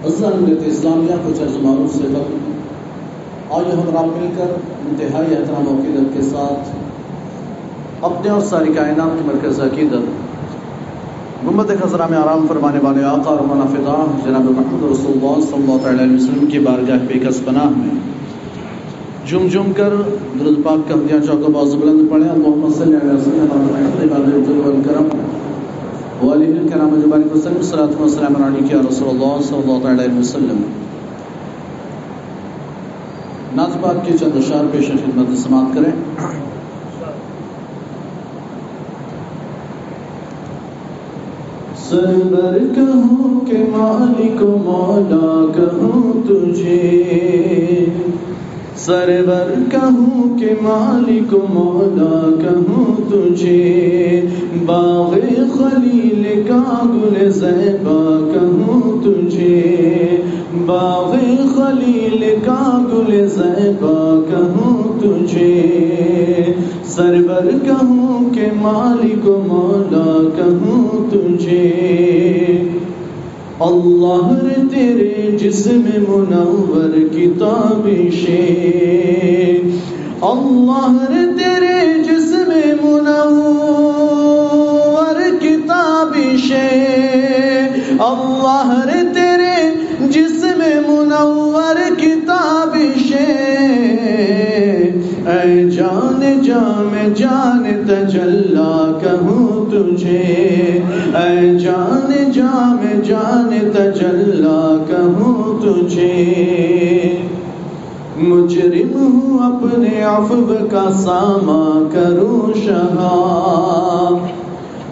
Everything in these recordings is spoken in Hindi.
अज़्ज़ा मिलत इस्लामिया को चर्ज मारूफ से कबल आइए हम राम मिलकर इंतहाई एहतराम अकीदत के साथ अपने और सारी कायनात के मरकज़ अकीदत। गुंबद खजरा में आराम फरमाने वाले आका और मनाफिदा जनाब महमद सल्लल्लाहु अलैहि वसल्लम की बारगाह बेकस पनाह में। जुम जुम कर दुरुद पाक का हदिया चौका बाज बुलंद पढ़े। मुहम्मद इबादत वल करम वालिदिल कराम बारिक वसल्लम सलातु व सलाम अलैहि या रसूलुल्लाह सल्लल्लाहु अलैहि वसल्लम नाज पाक के चंद अशार पेश खिदमत समाप्त करें सरवर कहूँ के मालिक मौला सरवर कहूँ के मालिक मौला कहूँ तुझे। बाग खलील का गुल जैबा कहूँ तुझे। बाग खलील का गुल जैबा कहूँ तुझे। सरवर कहूँ के मालिक मौला कहूँ तुझे। अल्लाह तेरे जिस्म मुनव्वर किताबिशे अल्लाह तेरे जिस्म मुनव्वर किताबिशे अल्लाह तेरे जिस्म मुनव्वर किताबिशे ऐ जान जाम जान तजल्ला कहूँ तुझे। ऐ तजल्ला कहूँ तुझे। मुजरिम हूँ अपने अफब का सामा करूँ शहा।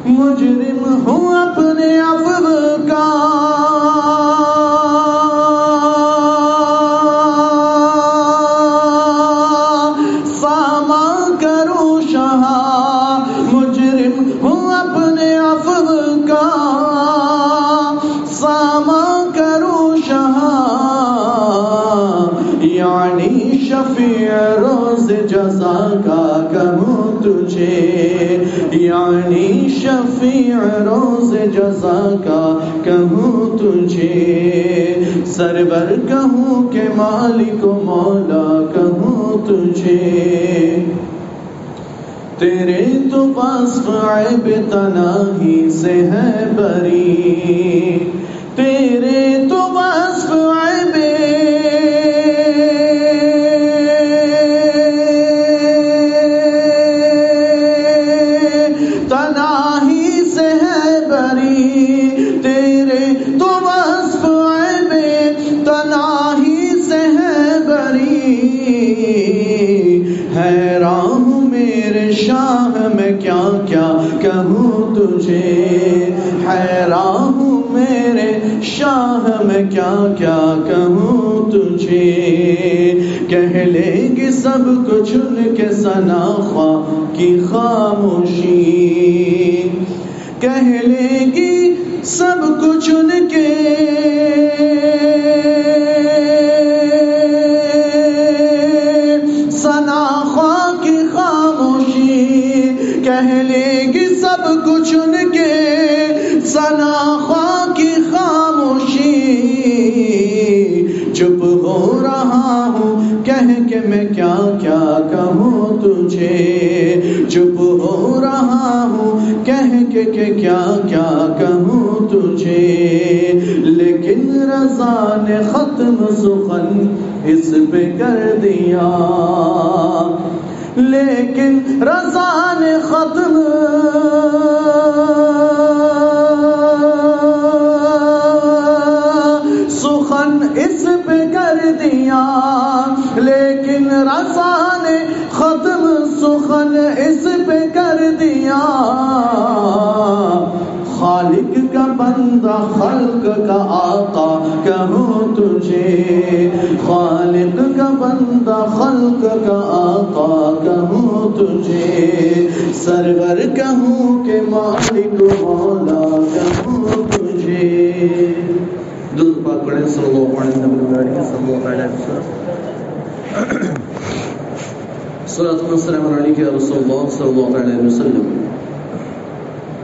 मुजरिम हूँ अपने अफब का जजा का कहूँ तुझे सरबर कहूँ के मालिक मौला कहूँ तुझे। तेरे तो पास ऐब तनाही से है बरी। शाह मैं क्या क्या कहूँ तुझे? कह लेगी सब कुछ उनके सनाखा की खामोशी। कह लेगी सब कुछ उनके क्या क्या कहूँ तुझे? लेकिन रजा ने खत्म सुखन इस पे कर दिया। लेकिन रजा ने खत्म सुखन इस पे कर दिया। लेकिन रजा ने खत्म सुखन इस पे कर दिया। खालिक का बंदा, खल्क का आका, कहूँ तुझे? खालिक का बंदा, खल्क का आका, कहूँ तुझे? सरवर कहूँ के मालिक मौला, कहूँ तुझे? दुरुद पाक पढ़ें, सल्लल्लाहु अलैहि वसल्लम सल्लल्लाहु अलैहि वसल्लम।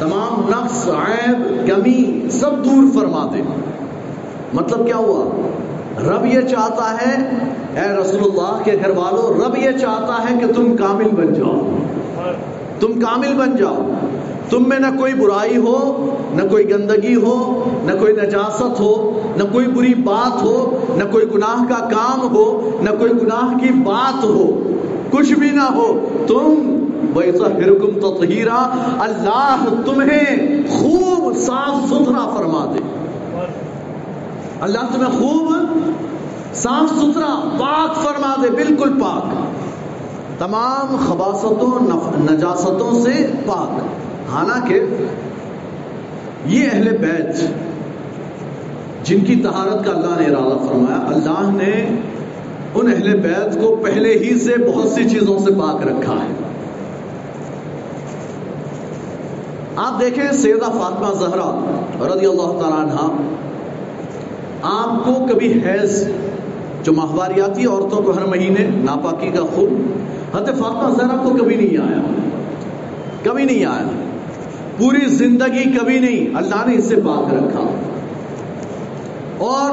तमाम नक्स ऐब कमी सब दूर फरमा दे मतलब क्या हुआ? रब ये चाहता है ए रसूलुल्लाह के घर वालों रब ये चाहता है कि तुम कामिल बन जाओ। तुम कामिल बन जाओ। तुम में ना कोई बुराई हो, न कोई गंदगी हो, न कोई नजासत हो, न कोई बुरी बात हो, न कोई गुनाह का काम हो, न कोई गुनाह की बात हो। कुछ भी ना हो, तुम वैसहिरकुम ततहीरा, अल्लाह तुम्हें खूब साफ़ सुथरा फरमा दे। अल्लाह तुम्हें खूब साफ़ सुथरा पाक फरमा दे, बिल्कुल पाक। तमाम खबासतों नजासतों से पाक। हालाँकि ये अहले बैत, जिनकी तहारत का अल्लाह ने इरादा फरमाया, अल्लाह ने उन अहले बैत को पहले ही से बहुत सी चीज़ों से पाक रखा है। आप देखें सैदा फातिमा जहरा रज़ी अल्लाह आपको कभी हैज़ जो माहवारियाती औरतों को हर महीने नापाकी का खून हत फातिमा जहरा को कभी नहीं आया। कभी नहीं आया। पूरी ज़िंदगी कभी नहीं, अल्लाह ने इसे पाक रखा। और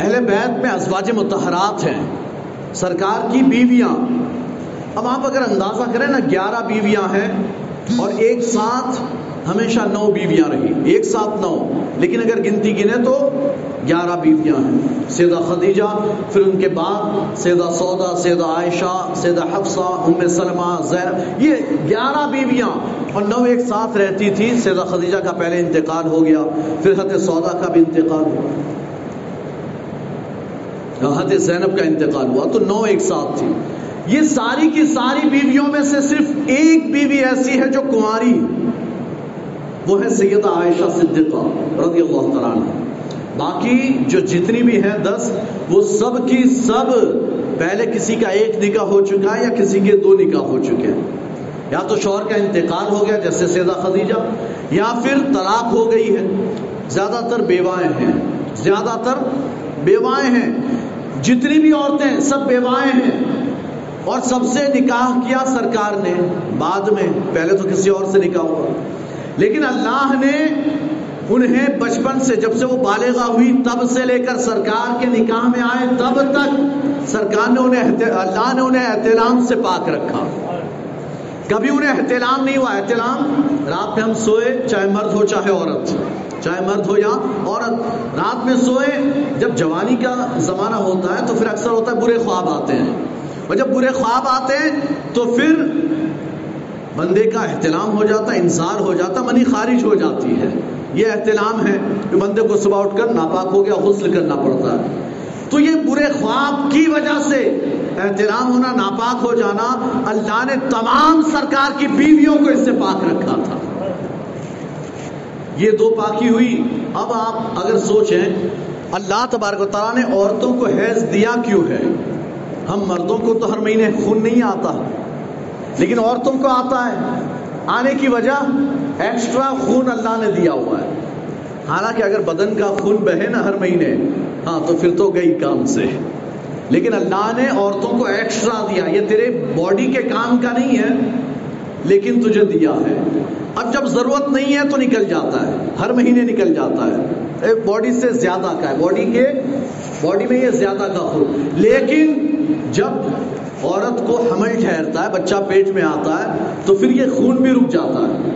अहले बैत में अजवाज मतहरात हैं, सरकार की बीवियाँ। अब आप अगर अंदाज़ा करें ना, ग्यारह बीवियाँ हैं और एक साथ हमेशा नौ बीवियाँ रही। एक साथ नौ। लेकिन अगर गिनती गिने तो ग्यारह बीवियाँ हैं। सैदा खदीजा, फिर उनके बाद सैदा सौदा, सैदा आयशा, सैदा हफ्सा उम सलमा, जैन, ये ग्यारह बीवियाँ। और नौ एक साथ रहती थी। सैदा खदीजा का पहले इंतकाल हो गया। फिर हत सौदा का भी इंतकाल हुआ। हत जैनब का इंतकाल हुआ। तो नौ एक साथ थी। ये सारी की सारी बीवियों में से सिर्फ़ एक बीवी ऐसी है जो कुंवारी। वो है सैयद आयशा सिद्दीका रज़ी अल्लाह तला बाकी जो जितनी भी हैं दस, वो सब की सब पहले किसी का एक निकाह हो चुका है या किसी के दो निकाह हो चुके हैं। या तो शौहर का इंतकाल हो गया, जैसे सैदा खदीजा, या फिर तलाक हो गई है। ज़्यादातर बेवाएँ हैं। ज़्यादातर बेवाएँ हैं। जितनी भी औरतें, सब बेवाएँ हैं। और सबसे निकाह किया सरकार ने, बाद में, पहले तो किसी और से निकाह हुआ। लेकिन अल्लाह ने उन्हें बचपन से, जब से वो बालेगा हुई, तब से लेकर सरकार के निकाह में आए, तब तक सरकार ने उन्हें अल्लाह ने उन्हें एहतलाम से पाक रखा। कभी उन्हें एहतलाम नहीं हुआ। एहतलाम, रात में हम सोए, चाहे मर्द हो, चाहे औरत। चाहे मर्द हो या औरत। रात में सोए, जब जवानी का जमाना होता है तो फिर अक्सर होता है बुरे ख्वाब आते हैं। और जब बुरे ख्वाब आते हैं तो फिर बंदे का एहतलाम हो जाता, इंसार हो जाता, मनी खारिज हो जाती है। ये एहतलाम है कि बंदे को सुबह उठकर नापाक हो गया, गुस्ल करना पड़ता है। तो ये बुरे ख्वाब की वजह से एहतलाम होना, नापाक हो जाना, अल्लाह ने तमाम सरकार की बीवियों को इससे पाक रखा था। ये दो पाकी हुई। अब आप अगर सोचें, अल्लाह तबारक ने औरतों को हैज़ दिया क्यों है? हम मर्दों को तो हर महीने खून नहीं आता, लेकिन औरतों को आता है। आने की वजह एक्स्ट्रा खून अल्लाह ने दिया हुआ है। हालाँकि अगर बदन का खून बहे ना हर महीने हाँ तो फिर तो गई काम से। लेकिन अल्लाह ने औरतों को एक्स्ट्रा दिया। ये तेरे बॉडी के काम का नहीं है, लेकिन तुझे दिया है। अब जब ज़रूरत नहीं है तो निकल जाता है। हर महीने निकल जाता है। बॉडी से ज़्यादा का है। बॉडी के बॉडी में ये ज़्यादा का खून। लेकिन जब औरत को हमल ठहरता है, बच्चा पेट में आता है तो फिर ये खून भी रुक जाता है।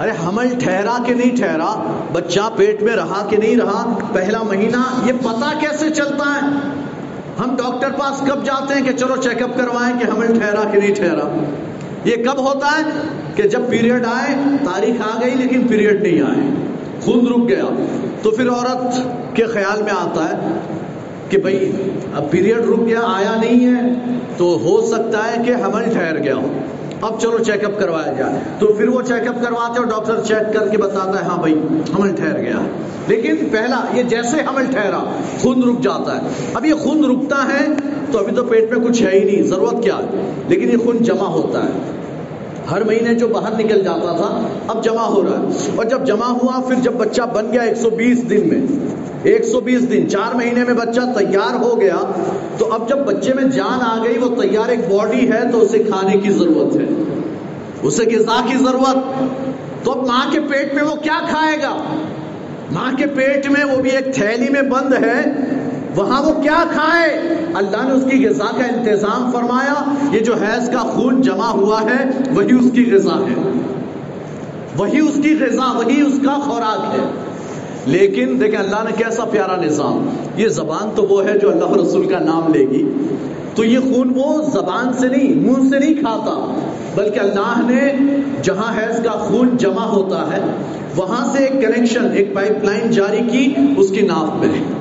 अरे, हमल ठहरा के नहीं ठहरा? बच्चा पेट में रहा कि नहीं रहा? पहला महीना ये पता कैसे चलता है? हम डॉक्टर पास कब जाते हैं कि चलो चेकअप करवाएँ कि हमल ठहरा कि नहीं ठहरा? ये कब होता है कि जब पीरियड आए, तारीख आ गई लेकिन पीरियड नहीं आए। खून रुक गया। तो फिर औरत के ख्याल में आता है कि भाई, अब पीरियड रुक गया, आया नहीं है तो हो सकता है कि हमल ठहर गया हो। अब चलो चेकअप करवाया जाए। तो फिर वो चेकअप करवाते हो डॉक्टर चेक करके बताता है हाँ भाई हमल ठहर गया। लेकिन पहला, ये जैसे हमल ठहरा, खून रुक जाता है। अब ये खून रुकता है तो अभी तो पेट में कुछ है ही नहीं, ज़रूरत क्या है? लेकिन ये खून जमा होता है। हर महीने जो बाहर निकल जाता था, अब जमा हो रहा है। और जब जमा हुआ, फिर जब बच्चा बन गया 120 दिन में 120 दिन, चार महीने में बच्चा तैयार हो गया तो अब जब बच्चे में जान आ गई, वो तैयार एक बॉडी है तो उसे खाने की ज़रूरत है। उसे गिजा की ज़रूरत। तो अब माँ के पेट में वो क्या खाएगा? माँ के पेट में वो भी एक थैली में बंद है वहाँ वो क्या खाए? अल्लाह ने उसकी गजा का इंतज़ाम फरमाया, ये जो हैज़ का खून जमा हुआ है, वही उसकी गजा है। वही उसकी गजा, वही उसका खुराक है। लेकिन देखें, अल्लाह ने कैसा प्यारा निज़ाम। ये जबान तो वो है जो अल्लाह रसूल का नाम लेगी। तो ये खून वो जबान से नहीं, मुँह से नहीं खाता, बल्कि अल्लाह ने जहाँ हैज़ का खून जमा होता है, वहाँ से एक कनेक्शन, एक पाइपलाइन जारी की, उसकी नाफ में।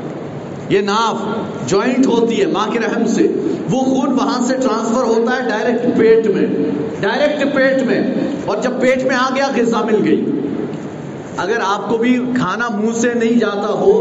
ये नाफ ज्वाइंट होती है माँ के रहम से। वो खून वहाँ से ट्रांसफ़र होता है डायरेक्ट पेट में। डायरेक्ट पेट में। और जब पेट में आ गया, गजा मिल गई। अगर आपको भी खाना मुँह से नहीं जाता हो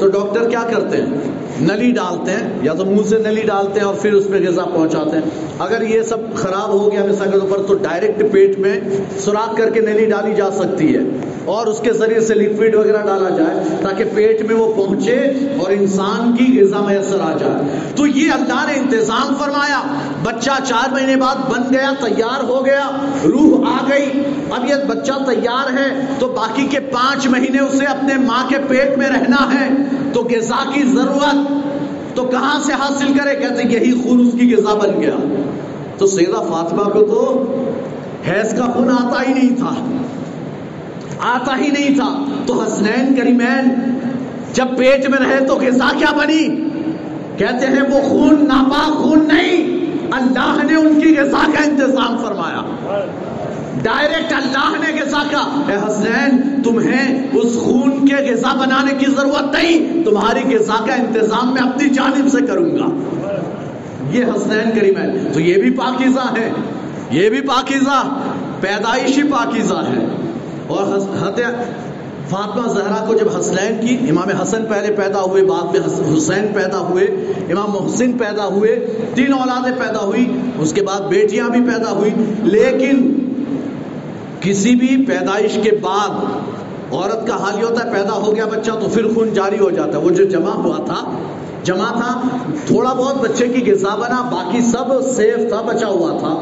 तो डॉक्टर क्या करते हैं? नली डालते हैं, या तो मुँह से नली डालते हैं और फिर उसमें गजा पहुंचाते हैं। अगर ये सब खराब हो गया मिसाल के ऊपर तो डायरेक्ट पेट में सुराख करके नली डाली जा सकती है। और उसके ज़रिए से लिक्विड वगैरह डाला जाए, ताकि पेट में वो पहुँचे और इंसान की गजा मैसर आ जाए। तो ये अल्लाह ने इंतज़ाम फरमाया। बच्चा चार महीने बाद बन गया, तैयार हो गया, रूह आ गई। अब ये बच्चा तैयार है तो बाकी के पाँच महीने उसे अपने माँ के पेट में रहना है। तो गजा की ज़रूरत तो कहाँ से हासिल करे? कहते यही खून उसकी गजा बन गया। तो सैदा फातिमा को तो हैज़ का खून आता ही नहीं था। आता ही नहीं था। तो हसनैन करीमैन, जब पेट में रहे तो गजा क्या बनी? कहते हैं, वो खून नापाक खून नहीं। अल्लाह ने उनकी गजा का इंतज़ाम फरमाया। डायरेक्ट अल्लाह ने गजा का हसनैन तुम्हें उस खून के गजा बनाने की ज़रूरत नहीं, तुम्हारी गजा का इंतज़ाम मैं अपनी जानब से करूँगा। ये हसनैन करीमैन तो ये भी पाकिजा है, ये भी पाकिजा, पैदाइशी पाकिजा है। और फातमा जहरा को जब हसनैन की, इमाम हसन पहले पैदा हुए, बाद में हुसैन पैदा हुए, इमाम मोहसिन पैदा हुए, तीन औलादें पैदा हुई, उसके बाद बेटियाँ भी पैदा हुई, लेकिन किसी भी पैदाइश के बाद औरत का हाल ये होता है, पैदा हो गया बच्चा तो फिर खून जारी हो जाता है। वो जो जमा हुआ था, जमा था, थोड़ा बहुत बच्चे की गिजा बना, बाकी सब सेफ़ था, बचा हुआ था।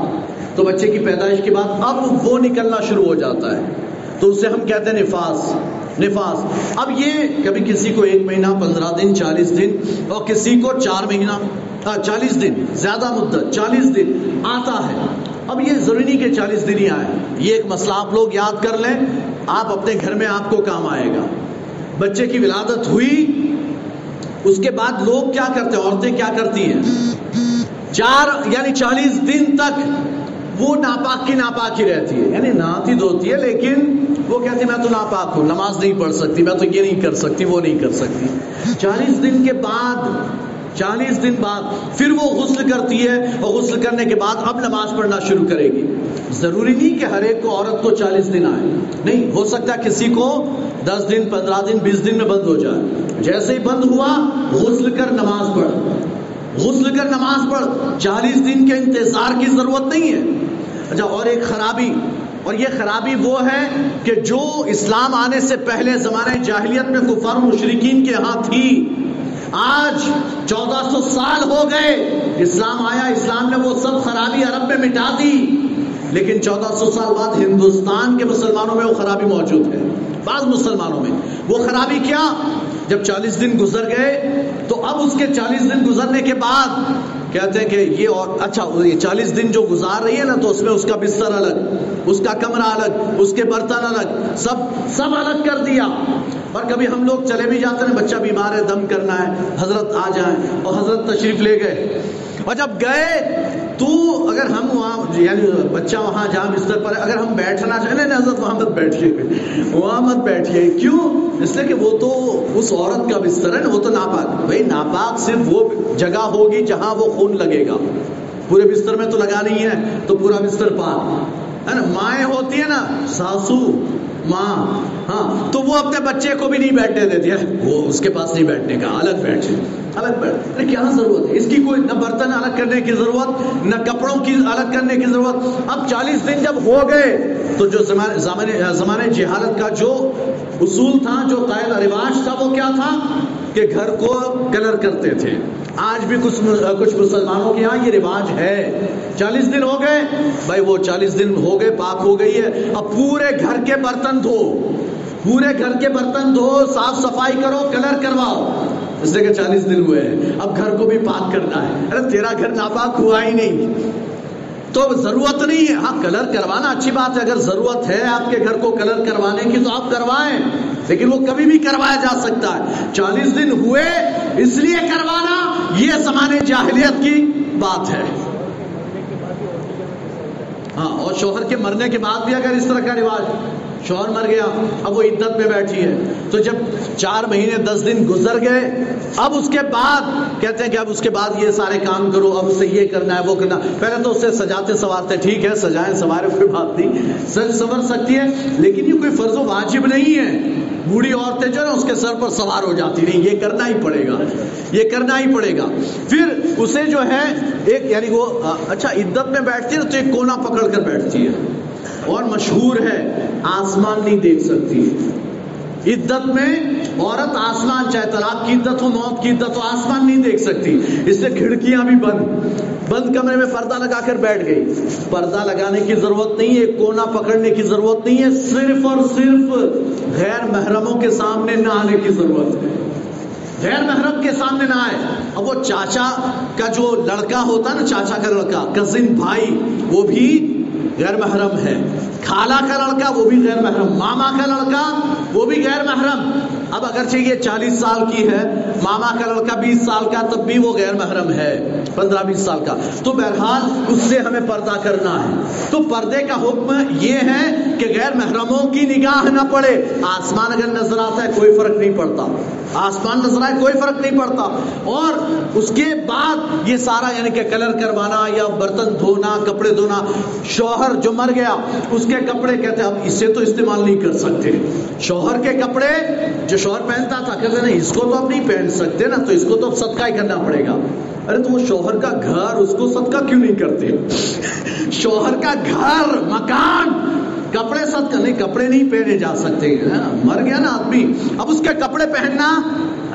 तो बच्चे की पैदाइश के बाद अब वो निकलना शुरू हो जाता है। तो उसे हम कहते हैं निफास निफास। अब ये कभी किसी को एक महीना, पंद्रह दिन, चालीस दिन और किसी को चार महीना चालीस दिन, ज़्यादा मुद्दत, चालीस दिन आता है। अब ये ज़रूरी नहीं कि चालीस दिन ही आए। ये एक मसला आप लोग याद कर लें, आप अपने घर में आपको काम आएगा। बच्चे की विलादत हुई, उसके बाद लोग क्या करते हैं? औरतें क्या करती हैं? चार, यानी चालीस दिन तक वो नापाक की नापाक ही रहती है। यानी नहाती धोती है, लेकिन वो कहती है, मैं तो नापाक हूँ, नमाज़ नहीं पढ़ सकती, मैं तो ये नहीं कर सकती, वो नहीं कर सकती। चालीस दिन के बाद चालीस दिन बाद फिर वो गुस्ल करती है और गुस्ल करने के बाद अब नमाज़ पढ़ना शुरू करेगी। ज़रूरी नहीं कि हर एक को औरत को चालीस दिन आए। नहीं, हो सकता किसी को दस दिन, पंद्रह दिन, बीस दिन में बंद हो जाए। जैसे ही बंद हुआ, गुस्ल कर नमाज़ पढ़। गुस्ल कर नमाज़ पढ़। चालीस दिन के इंतज़ार की ज़रूरत नहीं है। अच्छा और एक खराबी, और ये खराबी वो है कि जो इस्लाम आने से पहले जमाने जाहिलियत में कुफार मुशरकिन के यहाँ थी आज 1400 साल हो गए, इस्लाम आया, इस्लाम ने वो सब खराबी अरब में मिटा दी। लेकिन 1400 साल बाद हिंदुस्तान के मुसलमानों में वो खराबी मौजूद है, बाद मुसलमानों में। वो खराबी क्या? जब 40 दिन गुजर गए तो अब उसके 40 दिन गुजरने के बाद कहते हैं कि ये और अच्छा ये 40 दिन जो गुजार रही है ना तो उसमें उसका बिस्तर अलग, उसका कमरा अलग, उसके बर्तन अलग, सब सब अलग कर दिया। और कभी हम लोग चले भी जाते हैं, बच्चा बीमार है, दम करना है, हज़रत आ जाए और हज़रत तशरीफ़ ले गए। और जब गए तो अगर हम वहाँ, यानी बच्चा वहाँ जहाँ बिस्तर पर है, अगर हम बैठना चाहे नहीं, हज़रत वहाँ मत बैठिए, वहाँ मत बैठिए। क्यों? इसलिए कि वो तो उस औरत का बिस्तर है ना, वो तो नापाक। भाई, नापाक सिर्फ़ वो जगह होगी जहाँ वो खून लगेगा। पूरे बिस्तर में तो लगा नहीं है तो पूरा बिस्तर पाक। है ना, माए होती है ना, सासू माँ हाँ तो वो अपने बच्चे को भी नहीं बैठने देती, है? वो उसके पास नहीं बैठने का, अलग बैठे अलग बैठ। अरे, क्या ज़रूरत है? इसकी कोई न बर्तन अलग करने की ज़रूरत, न कपड़ों की अलग करने की ज़रूरत। अब 40 दिन जब हो गए तो जो जमाने जमाने जहालत का जो उसूल था, जो कायदा रिवाज था, वो क्या था? कि घर को कलर करते थे। आज भी कुछ कुछ मुसलमानों के यहाँ ये रिवाज है। चालीस दिन हो गए। भाई वो चालीस दिन हो गए, पाक हो गई है। अब पूरे घर के बर्तन धो। पूरे घर के बर्तन धो साफ़ सफ़ाई करो, कलर करवाओ। कि चालीस दिन हुए हैं। अब घर को भी पाक करना है। अरे तेरा घर नापाक हुआ ही नहीं। तो ज़रूरत नहीं है। हाँ कलर करवाना अच्छी बात है। अगर ज़रूरत है आपके घर को कलर करवाने की तो आप करवाएँ। लेकिन वो कभी भी करवाया जा सकता है। चालीस दिन हुए, इसलिए करवाना, ये समाने जाहिलियत की बात है। हाँ और शोहर के मरने के बाद भी अगर इस तरह का रिवाज शोहर मर गया, अब वो इद्दत में बैठी है। तो जब चार महीने, दस दिन गुजर गए, अब उसके बाद कहते हैं कि अब उसके बाद ये सारे काम करो, अब उसे ये करना है, वो करना पहले तो उससे सजाते सवारते ठीक है, सजाए, सवारे, कोई बात नहीं। सज संवर सकती है, लेकिन ये कोई फर्जो वाजिब नहीं है। बूढ़ी औरतें जो है उसके सर पर सवार हो जाती नहीं ये करना ही पड़ेगा, ये करना ही पड़ेगा। फिर उसे जो है, एक यानी वो अच्छा इद्दत में बैठती है तो एक कोना पकड़ कर बैठती है। और मशहूर है, आसमान नहीं देख सकती। इद्दत में औरत आसमान चाहे तलाक की इद्दत हो, मौत की इद्दत हो, आसमान नहीं देख सकती। इसलिए खिड़कियाँ भी बंद। बंद कमरे में पर्दा लगाकर बैठ गई। पर्दा लगाने की ज़रूरत नहीं है, कोना पकड़ने की ज़रूरत नहीं है, सिर्फ़ और सिर्फ़ गैर महरमों के सामने न आने की ज़रूरत है। गैर महरम के सामने ना आए। अब वो चाचा का जो लड़का होता है ना, चाचा का लड़का कजिन भाई, वो भी गैर महरम है। खाला का लड़का, वो भी गैर महरम मामा का लड़का, वो भी गैर महरम अब अगर चाहिए चालीस साल की है, मामा का लड़का बीस साल का, तब भी वो गैर महरम है। पंद्रह बीस साल का। तो बहरहाल, उससे हमें पर्दा करना है। तो पर्दे का हुक्म ये है कि गैर महरमों की निगाह ना पड़े। आसमान अगर नज़र आता है, कोई फ़र्क नहीं पड़ता। आसमान नज़र आए कोई फ़र्क नहीं पड़ता। और उसके बाद ये सारा यानी कि कलर करवाना या बर्तन धोना, कपड़े धोना, शौहर जो मर गया, उसके कपड़े कहते अब इसे तो इस्तेमाल नहीं कर सकते। शौहर के कपड़े जो शौहर पहनता था, कहते नहीं इसको तो अब नहीं पहन सकते ना तो इसको तो अब सदका ही करना पड़ेगा। अरे तो वो शौहर का घर, उसको सदका क्यों नहीं करते? शौहर का घर, मकान कपड़े सद नहीं कपड़े नहीं पहने जा सकते, है मर गया ना आदमी, अब उसके कपड़े पहनना,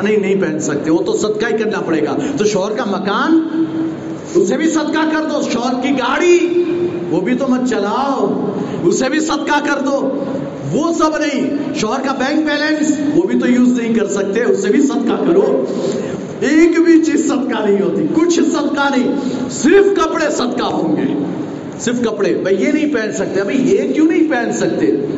नहीं नहीं पहन सकते, वो तो सदका ही करना पड़ेगा। तो शोहर का मकान, उसे भी सदका कर दो, शोहर की गाड़ी, वो भी तो मत चलाओ, उसे भी सदका कर दो। वो सब नहीं, शोहर का बैंक बैलेंस वो भी तो यूज़ नहीं कर सकते, उसे भी सदका करो। एक भी चीज़ सदका नहीं होती, कुछ सदका नहीं, सिर्फ़ कपड़े सदका होंगे। सिर्फ़ कपड़े। भाई, ये नहीं पहन सकते। अभी ये क्यों नहीं पहन सकते?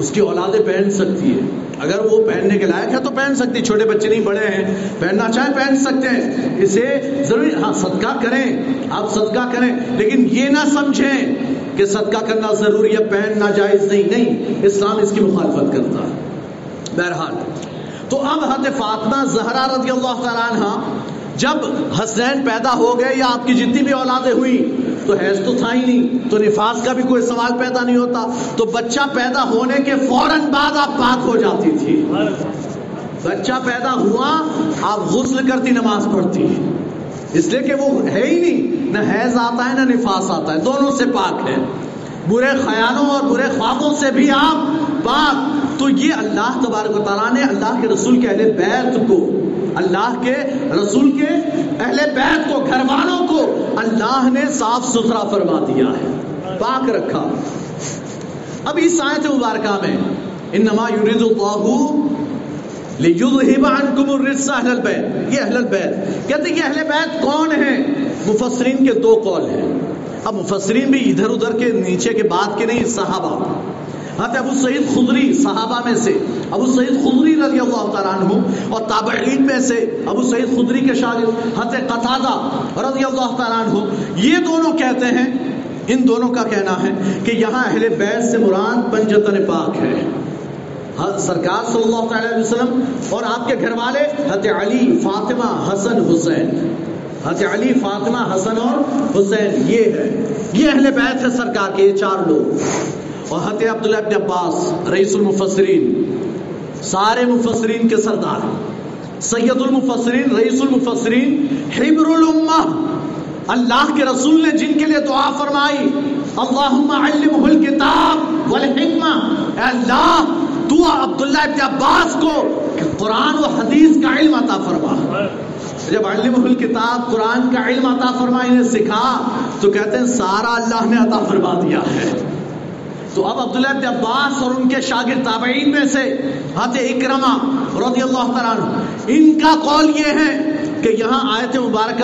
उसकी औलादे पहन सकती है। अगर वो पहनने के लायक है तो पहन सकती। छोटे बच्चे नहीं, बड़े हैं। पहनना चाहे पहन सकते हैं। इसे ज़रूरी हाँ सदका करें। आप सदका करें। लेकिन ये ना समझें कि सदका करना ज़रूरी है, पहनना जायज़ नहीं। नहीं, इस्लाम इसकी मुखालफत करता है। बहरहाल। तो अब हद फातमा जहरा रज़ी अल्लाह जब हसनैन पैदा हो गए या आपकी जितनी भी औलादे हुई तो हैज़ तो था ही नहीं। तो निफास का भी कोई सवाल पैदा नहीं होता। तो बच्चा पैदा होने के फ़ौरन बाद आप पाक हो जाती थी। बच्चा पैदा हुआ, आप गुस्ल करती नमाज़ पढ़ती। इसलिए कि वो है ही नहीं। न हैज़ आता है, ना निफास आता है। दोनों से पाक है। बुरे ख्यालों और बुरे ख्वाबों से भी आप पाक। तो ये अल्लाह तबारक ने अल्लाह के रसूल के अहले बैत को अल्लाह के, रसूल के, अहले बैत को घर वालों को अल्लाह ने साफ़ सुथरा फरमा दिया है। पाक रखा। अब इस आयत मुबारक में इन नमा युरिदुल्लाहु ये अहल बैत। कहते कि अहले बैत कौन है? मुफसरीन के दो कौल हैं। अब मुफसरीन भी इधर उधर के, नीचे के बाद के नहीं, सहाबा। हत अबू सईद खुदरी सहाबा में से, अबू सईद खुदरी रज़ी अल्लाह और ताबईन में से, अबू सईद खुदरी के शागिर्द हत कतादा रज़ी अल्लाह ये दोनों कहते हैं, इन दोनों का कहना है कि यहाँ अहले बैत से मुराद पंजतन पाक है। सरकार सल्लल्लाहु अलैहि वसल्लम और आपके घर वाले हत अली फातिमा हसन हुसैन। हत अली फातिमा हसन और हुसैन, ये है। ये अहले बैत है सरकार के, ये चार लोग। और हत अब्दुल्ला अब्बास सारे मुफसरीन के सरदार। सैयदुल मुफसरीन रईसुल मुफसरीन हिब्रुल उम्मा, अल्लाह के रसूल ने जिनके लिए दुआ फरमाई किताब अल्लाह तू को कुरान हदीस का इल्म अता फरमा। जब किताब कुरान का इल्म अता फरमा इन्हें सिखा तो कहते हैं, सारा अल्लाह ने अता फरमा दिया है। तो अब अब्दुल्ला अब्बास और उनके शागिर ताबईन में से हत इकरमा रज़ी अल्लाह इनका कौल ये है कि यहाँ आयत मुबारक,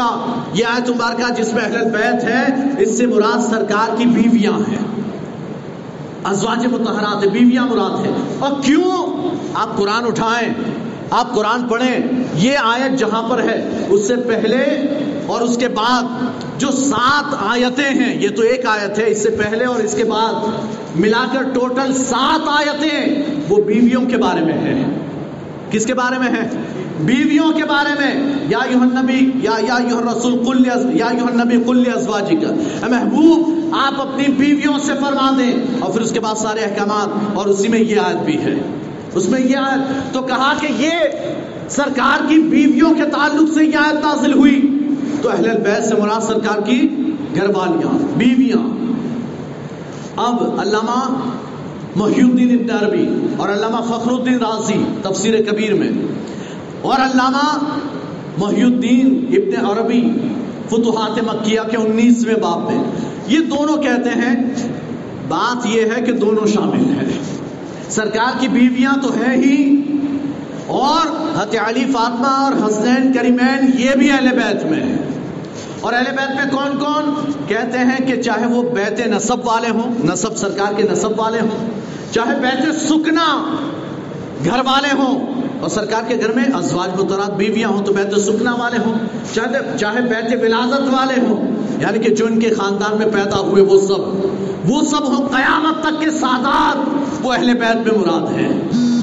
ये आयत मुबारक जिसमें अहल बैत है, इससे मुराद सरकार की बीवियाँ हैं। अजवाज मुतहरात, बीवियाँ मुराद है। और क्यों? आप कुरान उठाएँ, आप कुरान पढ़ें, ये आयत जहाँ पर है, उससे पहले और उसके बाद जो सात आयतें हैं, ये तो एक आयत है, इससे पहले और इसके बाद। मिलाकर टोटल सात आयतें वो बीवियों के बारे में है। किसके बारे में है? बीवियों के बारे में। या नबी, या या रसूल कुल या नबी कुल अजवाजिका। महबूब, आप अपनी बीवियों से फरमा दें। और फिर उसके बाद सारे अहकाम और उसी में ये आयत भी है। उसमें ये आयत तो कहा कि ये सरकार की बीवियों के ताल्लुक से ये आयत नाजिल हुई। तो अहल बैत से मुराद सरकार की घरवालियाँ, बीवियाँ। अब अल्लामा मोहुद्दीन अरबी और अल्लामा फखरुद्दीन राज़ी तफसीर कबीर में। और अल्लामा मोहुद्दीन इब्न अरबी फतुहात मक्किया के उन्नीसवें बाब में। ये दोनों कहते हैं, बात यह है कि दोनों शामिल हैं। सरकार की बीवियाँ तो है ही, और हत्याली फातमा और हसनैन करीमैन ये भी अहले बैत में है। और अहले बैत में कौन कौन कहते हैं कि चाहे वो बैत नसब वाले हों, नसब सरकार के नसब वाले हों, चाहे बैत सुकना घर वाले हों, और सरकार के घर में अजवाज मुतरात बीवियाँ हों तो बैत सुकना वाले हों, चाहे चाहे बैत विलाजत वाले हों, यानी कि जो इनके खानदान में पैदा हुए वो सब वो सब हो, कयामत तक के सादात, वो अहले बैत में मुराद है।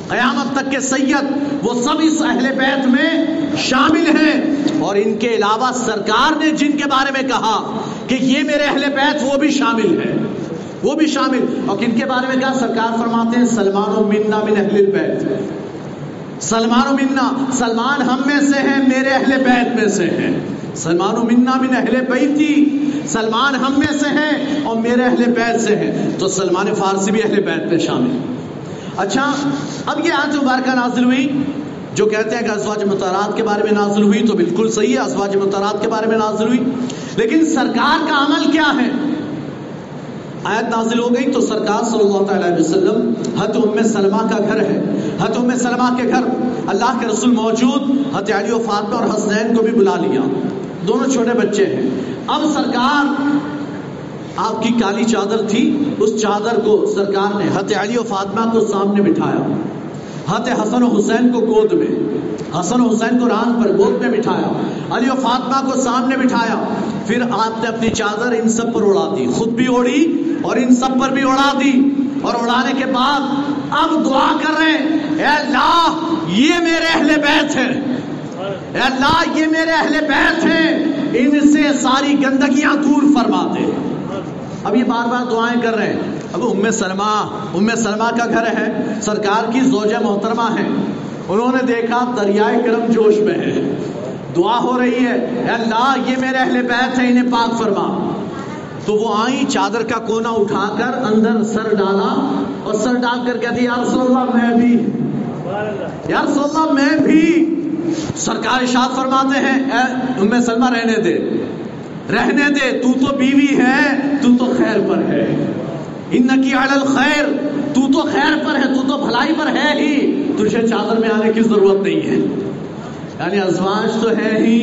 कयामत तक के सैयद, वो सब इस अहले बैत में शामिल हैं। और इनके अलावा सरकार ने जिनके बारे में कहा कि ये मेरे अहले बैत, वो भी शामिल है। वो भी शामिल। और किनके बारे में कहा? सरकार फरमाते हैं, सलमान और मिन्ना बिन अहल बैत। सलमान और मिन्ना, सलमान हम में से हैं, मेरे अहले बैत में से हैं। सलमान मिन्ना बिन अहले बैती, सलमान हम में से हैं और मेरे अहले बैत से हैं। तो सलमान फारसी भी अहले बैत में शामिल। अच्छा अब ये आज मुबारक नाजिल हुई। जो कहते हैं कि अजवाज मुतारात के बारे में नाजिल हुई तो बिल्कुल सही है, अजवाज मुतारात के बारे में नाजिल हुई। लेकिन सरकार का अमल क्या है? आयत नाजिल हो गई तो सरकार सल्लल्लाहु अलैहि वसल्लम हत उम्मे सलमा का घर है। हत उम्मे सलमा के घर, अल्लाह के रसूल मौजूद हत अली फातमा और हसनैन को भी बुला लिया। दोनों छोटे बच्चे हैं। अब सरकार आपकी काली चादर थी, उस चादर को सरकार ने हत अली फातमा को सामने बिठाया। हत हसन हुसैन को गोद में, हसन हुसैन को रान पर गोद में बिठाया, अली और फातमा को सामने बिठाया, फिर आपने अपनी चादर इन सब पर उड़ा दी, खुद भी ओढ़ी और इन सब पर भी उड़ा दी, और उड़ाने के बाद अब दुआ कर रहे हैं अल्लाह, ये मेरे अहले बैत हैं अल्लाह, ये मेरे अहले बैत हैं, इनसे सारी गंदगियाँ दूर फरमा दे। अब ये बार बार दुआएँ कर रहे हैं अब उम्मे सलमा उम्मे सलमा का घर है, सरकार की जोजा मोहतरमा है। उन्होंने देखा, दरियाए करम जोश में है। दुआ हो रही है, अल्लाह, ये मेरे अहले बैत है, इन्हें पाक फरमा। तो वो आई, चादर का कोना उठाकर अंदर सर डाला और सर डाल कर कहती यार सोल्ला मैं भी। यार सोल्ला मैं भी। सरकार इशाद फरमाते हैं उनमें सलमा रहने दे। रहने दे, तू तो बीवी है, तू तो खैर पर है। इन की अड़ल खैर, तू तो खैर पर है, तू तो भलाई पर है ही। तुझे चादर में आने की ज़रूरत नहीं है। यानी अजवाज तो है ही।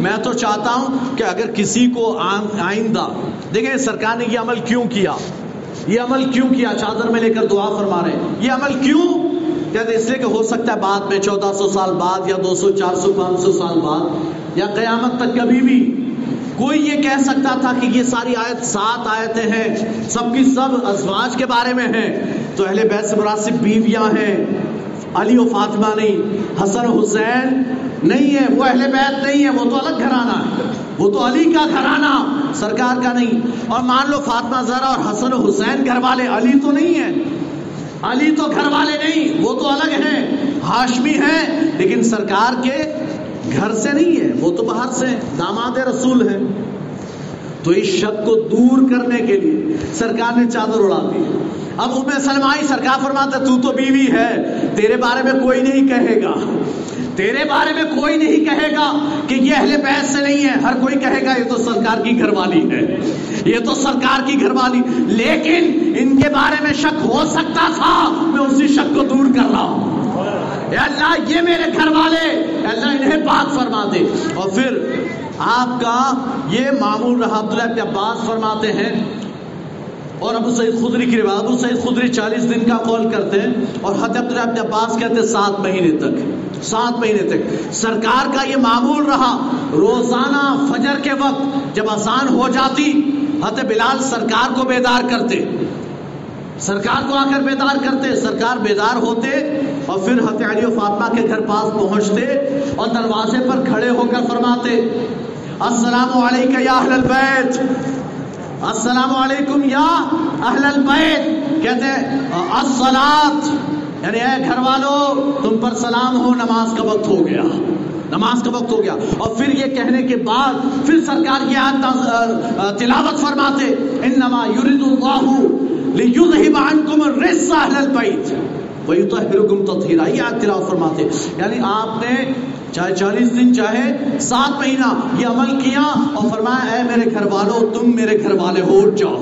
मैं तो चाहता हूँ कि अगर किसी को आइंदा देखिए सरकार ने यह अमल क्यों किया? ये अमल क्यों किया? चादर में लेकर दुआ फरमा रहे ये अमल क्यों? कहते इसलिए कि हो सकता है बाद में 1400 साल बाद या 200 400 500 साल बाद, या कयामत तक कभी भी कोई ये कह सकता था कि ये सारी आयत सात आयतें हैं, सबकी सब अजवाज के बारे में हैं। तो अहले बैत से मुरासिब बीवियाँ हैं, अली और फातिमा नहीं, हसन हुसैन नहीं है, वो अहले बैत नहीं है, वो तो अलग घराना है। वो तो अली का घराना, सरकार का नहीं। और मान लो फातिमा जरा और हसन हुसैन घर वाले अली तो नहीं है। अली तो घर वाले नहीं, वो तो अलग हैं, हाशमी हैं, लेकिन सरकार के घर से नहीं है, वो तो बाहर से दामाद रसूल है। तो इस शक को दूर करने के लिए सरकार ने चादर उड़ा दी अब उम्र सलमाई सरकार फरमाता, तू तो बीवी है, तेरे बारे में कोई नहीं कहेगा। तेरे बारे में कोई नहीं कहेगा कि ये अहले बैत से नहीं है। हर कोई कहेगा, ये तो सरकार की घरवाली है। ये तो सरकार की घरवाली। लेकिन इनके बारे में शक हो सकता था, मैं उसी शक को दूर कर रहा हूँ। अल्लाह, ये मेरे घर वाले अल्लाह इन्हें बात फरमा दे। और फिर आपका ये मामूल रहा अब्बास फरमाते हैं, और अबू सईद खुदरी की रिवायत, अबू सईद खुदरी चालीस दिन का कॉल करते हैं, और अब्दुल्ला अब्बास कहते हैं, सात महीने तक, सात महीने तक। सरकार का ये मामूल रहा, रोज़ाना फजर के वक्त जब आसान हो जाती हत बिलाल सरकार को बेदार करते। सरकार को आकर बेदार करते, सरकार बेदार होते और फिर हत्याली फातमा के घर पास पहुँचते और दरवाजे पर खड़े होकर फरमाते, अस्सलाम या बैत। अस्सलाम वालेकुम या बैत। कहते अस्सलात। यानी घर वालों तुम पर सलाम हो, नमाज़ का वक्त हो गया। नमाज़ का वक्त हो गया। और फिर ये कहने के बाद, फिर सरकार ये आयत तिलावत फरमाते इन नमा युरिदुल्लाहु वही तो हिरुकुम तथीरा ये आयत तिलावत फरमाते। यानी आपने चाहे चालीस दिन, चाहे सात महीना ये अमल किया और फरमाया है मेरे घर वालों तुम मेरे घर वाले हो, उठ जाओ।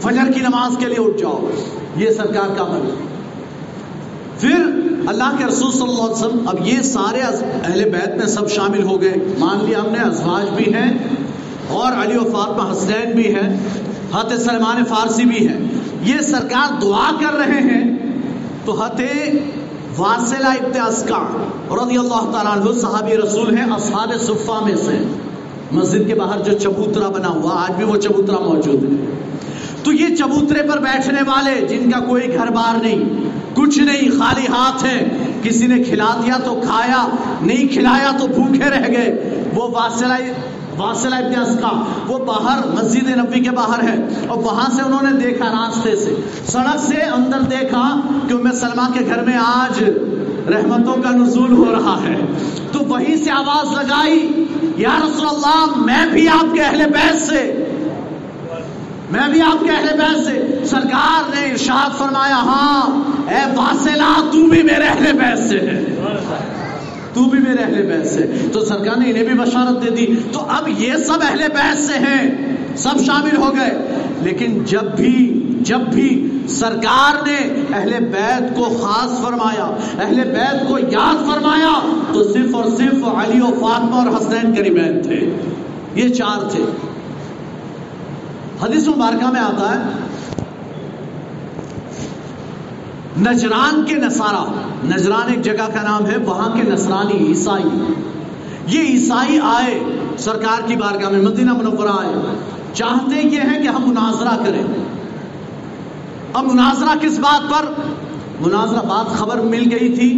फजर की नमाज़ के लिए उठ जाओ। ये सरकार का अमल फिर अल्लाह के रसूल सल्लल्लाहु अलैहि वसल्लम, अब ये सारे अहले बैत में सब शामिल हो गए। मान लिया हमने अजवाज भी हैं और अली और फातमा हसनैन भी हैं हत सलमान फारसी भी हैं। ये सरकार दुआ कर रहे हैं तो हते वासिला अस्का अल्लाह सहाबी रसूल हैं सुफ़ा में से। मस्जिद के बाहर जो चबूतरा बना हुआ, आज भी वो चबूतरा मौजूद है। तो ये चबूतरे पर बैठने वाले, जिनका कोई घर बार नहीं, कुछ नहीं, खाली हाथ है, किसी ने खिला दिया तो खाया, नहीं खिलाया तो भूखे रह गए, वो वासिला वासिला इब्न का वो बाहर, मस्जिद नबी के बाहर है। और वहाँ से उन्होंने देखा रास्ते से। सड़क से अंदर देखा कि मैं सलमा के घर में आज रहमतों का नजूल हो रहा है। तो वहीं से आवाज़ लगाई, या रसोल्लाह मैं भी आपके अहले बैत से, मैं भी आपके अहले बैत से। सरकार ने इरशाद फरमाया हाँ ए वासिला, तू भी मेरे अहले बैत से है। तू भी मेरे अहले बैत से तो सरकार ने इन्हें भी बशारत दे दी। तो अब ये सब अहले बैत से हैं। सब शामिल हो गए। लेकिन जब भी जब भी सरकार ने अहले बैत को खास फरमाया, अहले बैत को याद फरमाया तो सिर्फ़ और सिर्फ़ अली और फातमा और हसनैन के रिबैन थे। ये चार थे। हदीस मुबारका में आता है नजरान के नसारा। नजरान एक जगह का नाम है, वहाँ के नसरानी ईसाई। ये ईसाई आए, सरकार की बारगाह में, मदीना मुनवरा आए। चाहते ये हैं कि हम मुनाजरा करें। अब मुनाजरा किस बात पर? मुनाजरा बात खबर मिल गई थी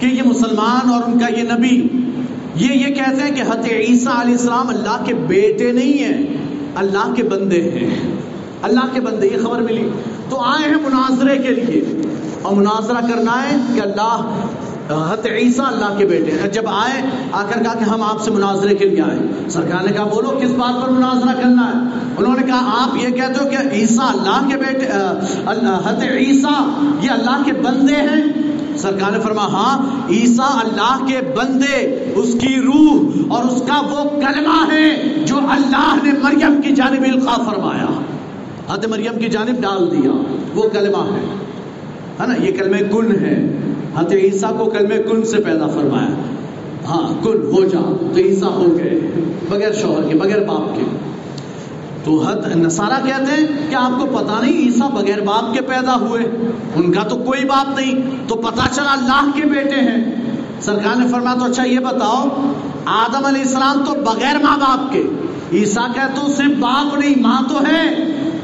कि ये मुसलमान और उनका ये नबी, ये ये कहते हैं कि हत ईसा अलैहिस्सलाम अल्लाह के बेटे नहीं है, अल्लाह के बंदे हैं। अल्लाह के बंदे, ये खबर मिली। तो आए हैं मुनाजरे के लिए। और मुनाजरा करना है कि अल्लाह हत ईसा अल्लाह के बेटे हैं। जब आए, आकर कहा कि हम आपसे मुनाजरे के लिए आए। सरकार ने कहा, बोलो, किस बात पर मुनाजरा करना है? उन्होंने कहा, आप ये कहते हो कि ईसा अल्लाह के बेटे हत ईसा, ये अल्लाह के बंदे हैं? सरकार ने फरमा हाँ ईसा अल्लाह के बंदे, उसकी रूह और उसका वो कलमा है जो अल्लाह ने मरियम की जानब इल्का फरमाया। हत मरियम की जानब डाल दिया, वो कलमा है। है ना? ये कलमे कुन है। हत ईसा को कलमे कुन से पैदा फरमाया। हाँ कुन हो जा तो ईसा हो गए, बगैर शोहर के, बगैर बाप के। तो हद, नसारा कहते हैं कि आपको पता नहीं ईसा बगैर बाप के पैदा हुए। उनका तो कोई बाप नहीं। तो पता चला अल्लाह के बेटे हैं। सरकार ने फरमाया तो अच्छा ये बताओ, आदम अलैहिस्सलाम तो बगैर माँ बाप के। ईसा कहते तो सिर्फ़ बाप नहीं, माँ तो है।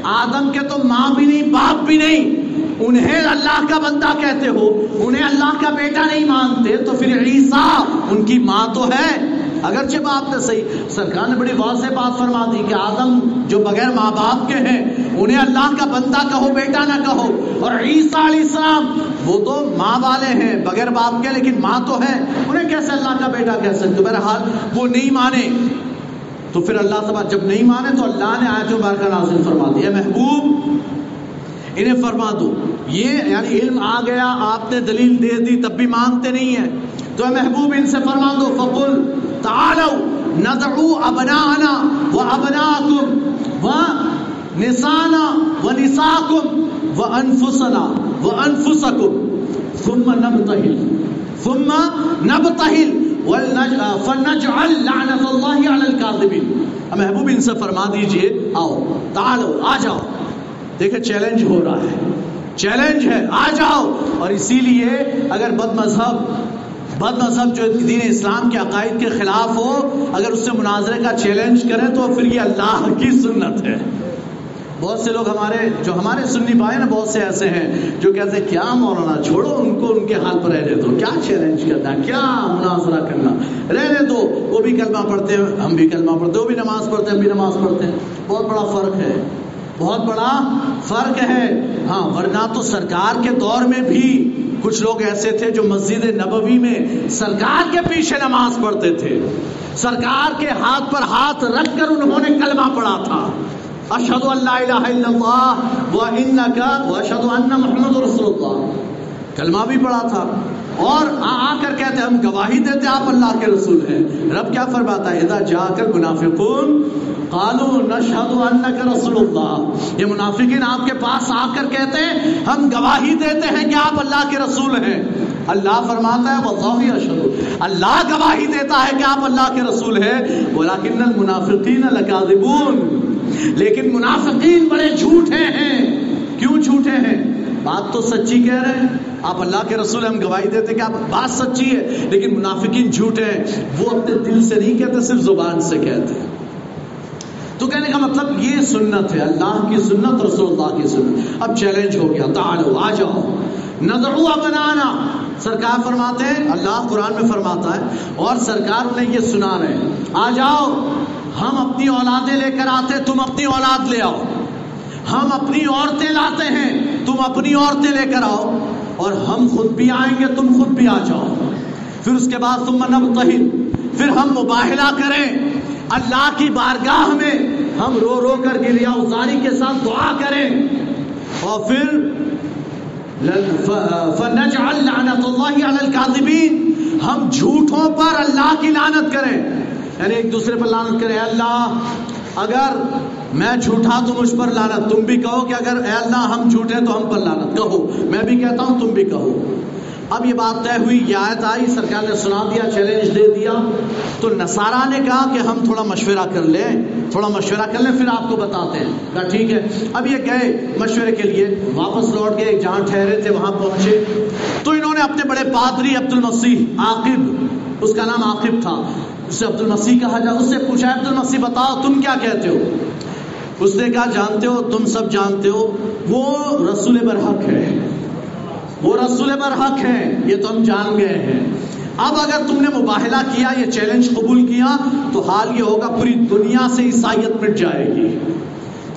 आदम के तो माँ भी नहीं, बाप भी नहीं। उन्हें अल्लाह का बंदा कहते हो, उन्हें अल्लाह का बेटा नहीं मानते तो फिर ईसा, उनकी माँ तो है। अगर अगरचे बाप ने सही, सरकार ने बड़ी वाज बात फरमा दी कि आदम जो बगैर माँ बाप के हैं, उन्हें अल्लाह का बंदा कहो, बेटा ना कहो। और ईसा इस्लाम वो तो माँ वाले हैं, बगैर बाप के, लेकिन माँ तो है। उन्हें कैसे अल्लाह का बेटा कह सकते बहरहाल, वो नहीं माने। तो फिर अल्लाह तबार जब नहीं माने तो अल्लाह ने आयत मुबारक नाजिल फरमा दिया। महबूब, इन्हें फरमा दो। ये यानी इल्म आ गया, आपने दलील दे दी, तब भी मानते नहीं है। तो महबूब इनसे फरमा दो, फकुल तालो नजू अबनाना व अबनाकुम व निसाना व निसाकुम व अनफुसना व अनफुसकुम। सुम्मा नबतहिल सुम्मा नबतहिल महबूब इनसे फरमा दीजिए, आओ तालो आ जाओ। देखे चैलेंज हो रहा है। चैलेंज है, आ जाओ। और इसीलिए अगर बद मज़हब बद मज़हब जो दीन इस्लाम के अकायद के खिलाफ हो, अगर उससे मुनाजरे का चैलेंज करें तो फिर ये अल्लाह की सुन्नत है। बहुत से लोग हमारे, जो हमारे सुन्नी भाई ना बहुत से ऐसे हैं, जो कहते हैं, क्या मौलाना, छोड़ो उनको, उनके हाल पर रहने दो। क्या चैलेंज करना, क्या मुनाजरा करना? रहने दो। वो भी कलमा पढ़ते हैं, हम भी कलमा पढ़ते हैं, वो भी नमाज़ पढ़ते हैं, हम भी नमाज़ पढ़ते हैं। बहुत बड़ा फ़र्क है। बहुत बड़ा फ़र्क है। हाँ वरना तो सरकार के दौर में भी कुछ लोग ऐसे थे जो मस्जिद नबवी में सरकार के पीछे नमाज़ पढ़ते थे। सरकार के हाथ पर हाथ रखकर उन्होंने कलमा पढ़ा था। अशद व इन का अशद मोहम्मद कलमा भी पढ़ा था। और आकर कहते हम गवाही देते आप अल्लाह के रसूल हैं। रब क्या फरमाता है? इधर जाकर मुनाफिकुन, कालू नशहद का रसूलुल्लाह। ये मुनाफिकिन आपके पास आकर कहते हैं, हम गवाही देते हैं कि आप अल्लाह के रसूल हैं। अल्लाह फरमाता है, वल्लाहि अशहदु अल्लाह गवाही देता है कि आप अल्लाह के रसूल हैं। वलाकिन मुनाफिकीन लकादिबून लेकिन मुनाफिकीन बड़े झूठे हैं। क्यों झूठे हैं? बात तो सच्ची कह रहे हैं। आप अल्लाह के रसूल हम गवाही देते कि आप बात सच्ची है, लेकिन मुनाफिकीन झूठे हैं। वो अपने दिल से नहीं कहते, सिर्फ़ ज़ुबान से कहते हैं। तो कहने का मतलब ये सुन्नत है, अल्लाह की सुन्नत, रसूलुल्लाह की सुन्नत। अब चैलेंज हो गया, तालो, आ जाओ। नजरुआ बनाना सरकार फरमाते हैं, अल्लाह कुरान में फरमाता है, और सरकार उन्हें ये सुना रहे हैं, आ जाओ, हम अपनी औलादे लेकर आते तुम अपनी औलाद ले आओ। हम अपनी औरतें लाते हैं, तुम अपनी औरतें लेकर आओ। और हम खुद भी आएँगे, तुम खुद भी आ जाओ। फिर उसके बाद तुम मनब तहिल फिर हम मुबाहला करें। अल्लाह की बारगाह में हम रो रो कर गिरिया उजारी के साथ दुआ करें। और फिर हम झूठों पर अल्लाह की लानत करें। यानी एक दूसरे पर लानत करें, अल्लाह, अगर मैं झूठा तो मुझ पर लानत, तुम भी कहो कि अगर अल्लाह हम झूठे तो हम पर लानत। कहो। मैं भी कहता हूँ, तुम भी कहो। अब ये बात तय हुई आयत आई, सरकार ने सुना दिया चैलेंज दे दिया। तो नसारा ने कहा कि हम थोड़ा मशवरा कर लें, थोड़ा मशवरा कर लें, फिर आपको बताते हैं। कहा, ठीक है। अब ये गए मशवरे के लिए, वापस लौट गए, जहाँ ठहरे थे, वहाँ पहुँचे। तो इन्होंने अपने बड़े पादरी अब्दुल मसीह, आकिब, उसका नाम आकिब था। उसे अब्दुल मसीह कहा जा, उससे पूछा, अब्दुल मसीह, बताओ तुम क्या कहते हो? उसने कहा, जानते हो, तुम सब जानते हो, वो रसूल बरहक है। वो रसूल बरहक है, ये तो हम जान गए हैं। अब अगर तुमने मुबाहला किया, ये चैलेंज कबूल किया तो हाल ये होगा, पूरी दुनिया से ईसाइत मिट जाएगी।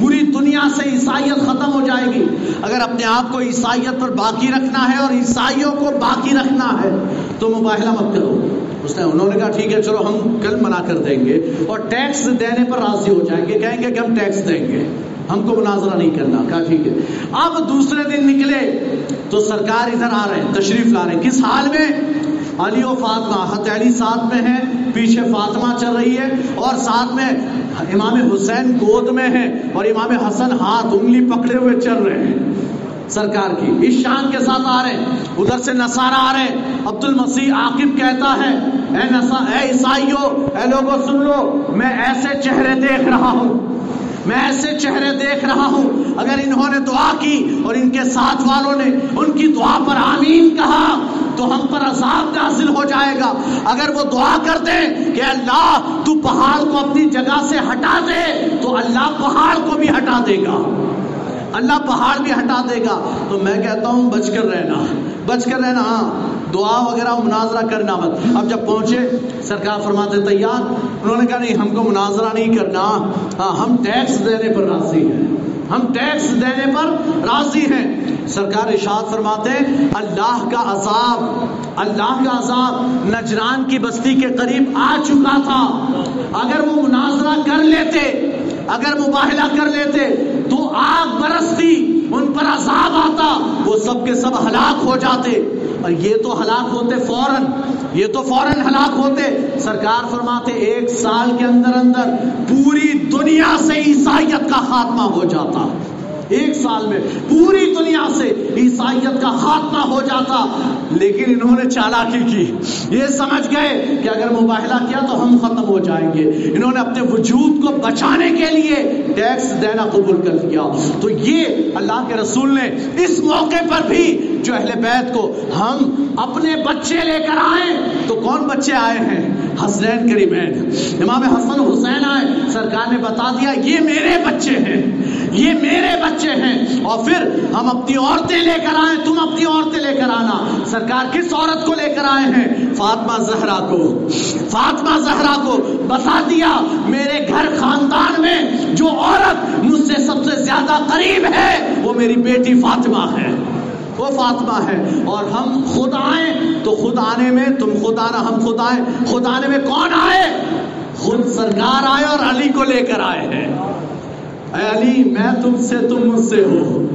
पूरी दुनिया से ईसाइत खत्म हो जाएगी। अगर अपने आप को ईसाइत पर बाकी रखना है और ईसाइयों को बाकी रखना है तो मुबाहला मत करो। उसने उन्होंने कहा, ठीक है, चलो हम कल मना कर देंगे और टैक्स देने पर राज़ी हो जाएँगे, कहेंगे कि हम टैक्स देंगे। हमको मुनाजरा नहीं करना। कहा, ठीक है। अब दूसरे दिन निकले तो सरकार इधर आ रहे हैं, तशरीफ़ ला रहे हैं। किस हाल में? अली और फातमा हत अली साथ में है, पीछे फातिमा चल रही है और साथ में इमाम हुसैन गोद में है और इमाम हसन हाथ उंगली पकड़े हुए चल रहे हैं। सरकार की। इस शान के साथ आ रहे उधर से नसारा आ रहे अब्दुल मसीह आकिब कहता है ईसाइयों, ए लोगों, सुन लो, मैं ऐसे चेहरे देख रहा हूँ। मैं ऐसे चेहरे देख रहा हूँ। अगर इन्होंने दुआ की और इनके साथ वालों ने उनकी दुआ पर आमीन कहा तो हम पर अजाब नाजिल हो जाएगा। अगर वो दुआ कर दे कि अल्लाह, तू पहाड़ को अपनी जगह से हटा दे तो अल्लाह पहाड़ को भी हटा देगा। अल्लाह पहाड़ भी हटा देगा। तो मैं कहता हूँ बच कर रहना। बच कर रहना हाँ। दुआ वगैरह मुनाजरा करना मत। अब जब पहुँचे, सरकार फरमाते, तैयार? उन्होंने कहा, नहीं, हमको मुनाजरा नहीं करना। हाँ हम टैक्स देने पर राज़ी हैं। हम टैक्स देने पर राज़ी हैं। सरकार इशाद फरमाते, अल्लाह का अजाब, अल्लाह का अजाब नजरान की बस्ती के करीब आ चुका था। अगर वो मुनाजरा कर लेते अगर मुबाहला कर लेते तो आग बरसती, उन पर अजाब आता, वो सब के सब हलाक हो जाते। और ये तो हलाक होते फ़ौरन, ये तो फ़ौरन हलाक होते। सरकार फरमाते, एक साल के अंदर अंदर पूरी दुनिया से ईसाइयत का खात्मा हो जाता। एक साल में पूरी दुनिया से ईसाइत का खात्मा हो जाता। लेकिन इन्होंने चालाकी की। ये समझ गए कि अगर मुबाहला किया तो हम खत्म हो जाएँगे। इन्होंने अपने वजूद को बचाने के लिए टैक्स देना कबूल कर लिया। तो ये अल्लाह के रसूल ने इस मौके पर भी जो अहले बैत को हम अपने बच्चे लेकर आए तो कौन बच्चे आए हैं? हसनैन करीमैन इमाम हसन हुसैन आए। सरकार ने बता दिया, ये मेरे बच्चे हैं। ये मेरे बच्चे हैं। और फिर हम अपनी औरतें लेकर आए, तुम अपनी औरतें लेकर आना। सरकार किस औरत को लेकर आए हैं? फातिमा जहरा को। फातिमा जहरा को बता दिया, मेरे घर खानदान में जो औरत मुझसे सबसे ज़्यादा करीब है, वो मेरी बेटी फातिमा है। वो फातिमा है। और हम खुद आए तो खुद आने में, तुम खुद आना, हम खुद आए। खुद आने में कौन आए? खुद सरकार आए और अली को लेकर आए हैं। अली, मैं तुमसे, तुम मुझसे हो।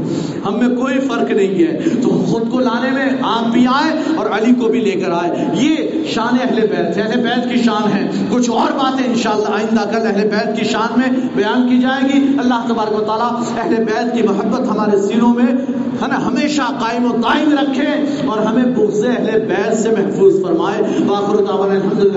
हम में कोई फ़र्क नहीं है। तो खुद को लाने में, आप भी आए और अली को भी लेकर आए। ये शान अहले बैत अहले बैत की शान है। कुछ और बातें इंशाल्लाह आइंदा कल अहले बैत की शान में बयान की जाएगी। अल्लाह तबारक ताला अहले बैत की मोहब्बत हमारे सीनों में, है ना, हमेशा कायम दायम रखे और हमें बुग्ज अहले बैत से महफूज फरमाए। बाखुर अल्लाह वरहमल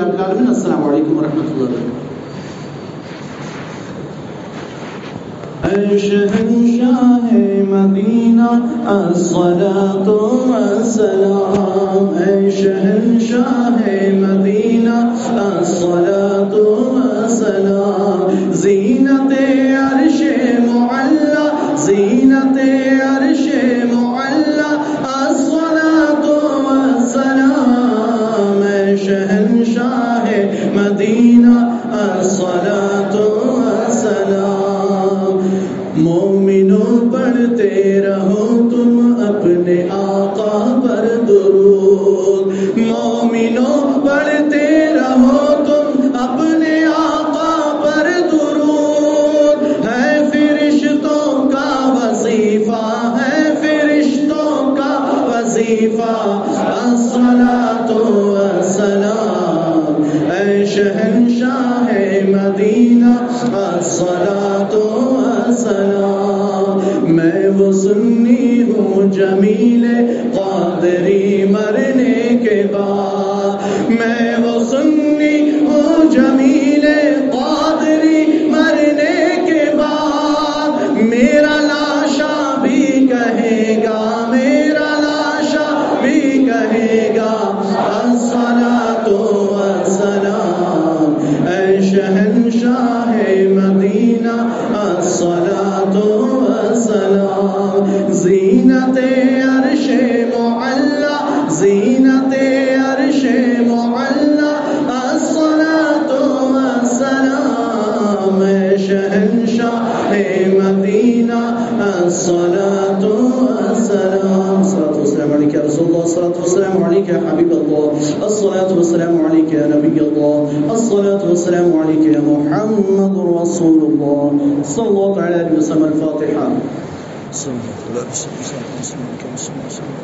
शहनशाह मदीना असलातो वसलाम ऐ शहनशाह मदीना असलातो वसलाम जीनत अर्श मुअल्ला जीनत अर्श मुअल्ला असलातो वसलाम ऐ शहनशाह मदीना असलातो वसलाम मोमिनो पढ़ते रहो तुम अपने आका पर दुरूद। है फिरिश्तों का वजीफा, है फिरिश्तों का वजीफा। असला तो असलाम शहनशाह मदीना असला तो असलाम मैं वो सुन्नी जमीले कादरी मरने के बाद। मैं वो सुन्नी हूँ जमीले कादरी Sebisa itu, semoga.